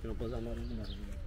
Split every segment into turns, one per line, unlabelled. Pero pues amor, no, no.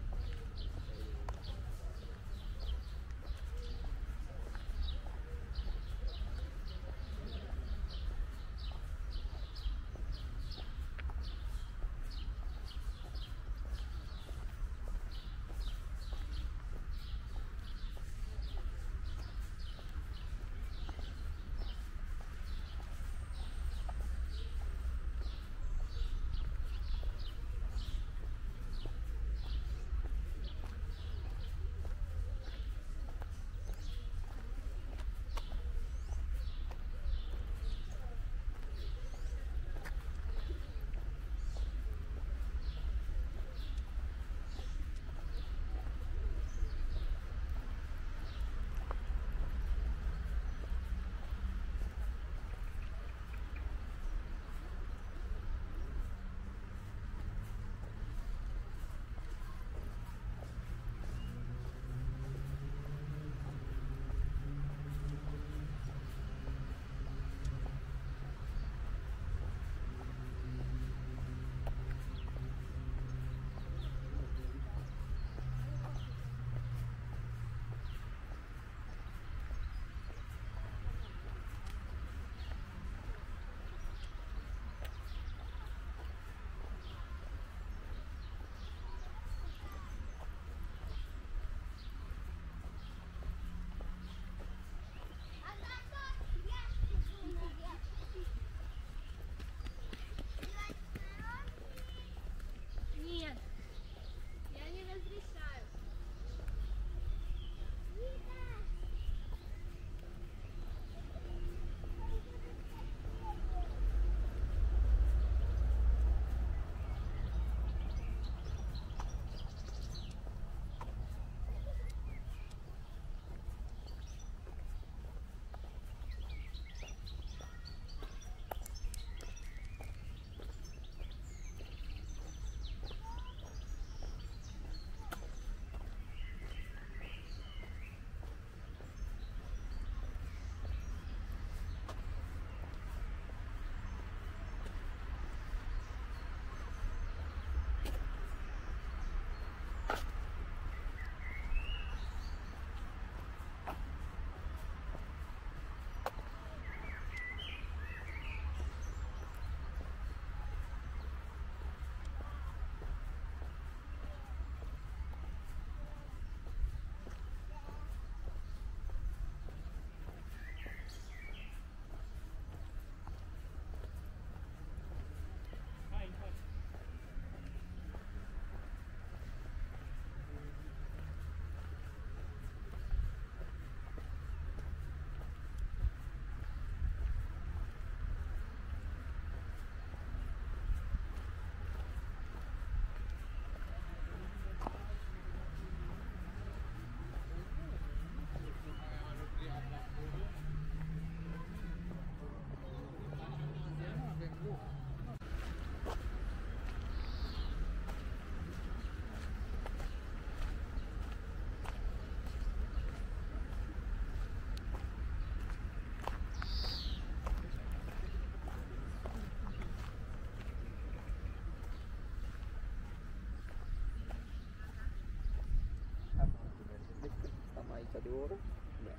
Maika d'oro. Beh.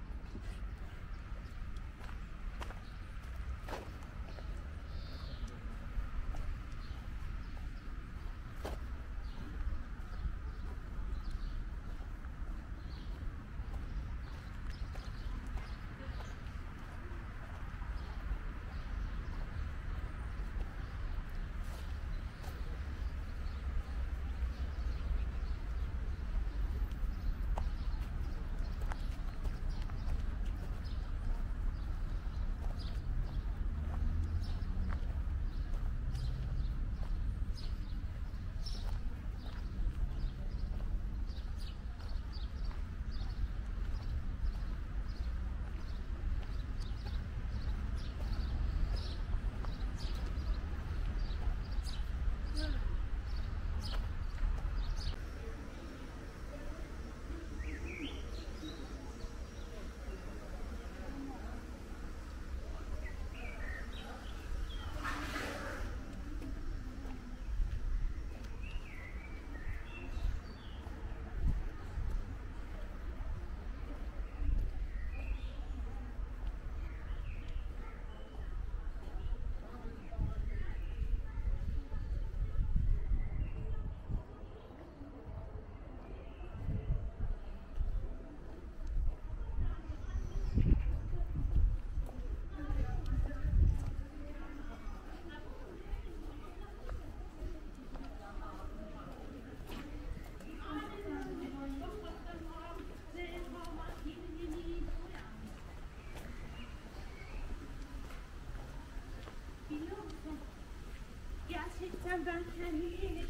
Well done, Penny.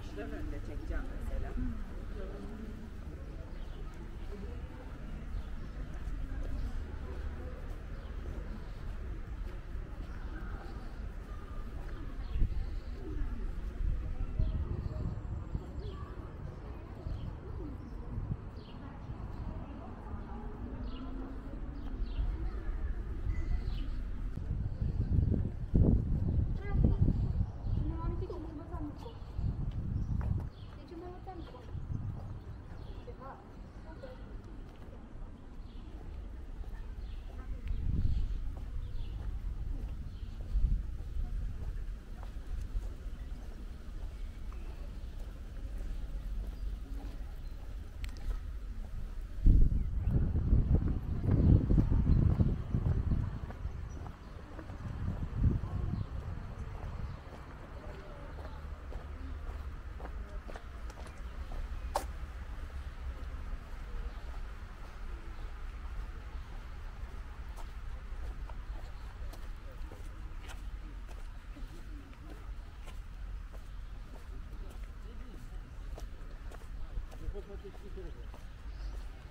Karşıdan önde çekeceğim.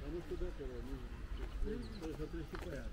Они сюда, они тоже пересекают.